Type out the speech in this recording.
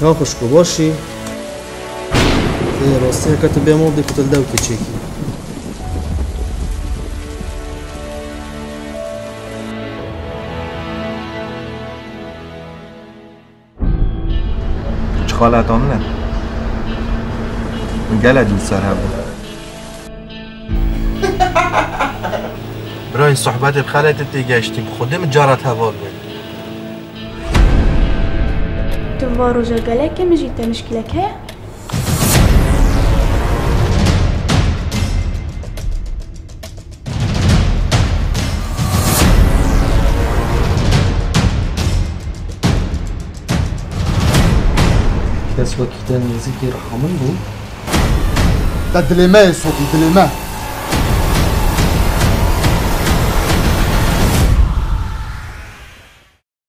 ناخشکو باشی ای راستی که تو بیامو دی کتل دو که چیکی چه خالتان نه من گله دوست دارم برای صحبت بخالت دیگشتیم خودم جارت هوال بود الدوار وجرقالة كم جيت مشكلة كه؟ كسوة سوا كدا رحمن بو؟ تدلي ما يا تدلي ما